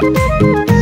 you.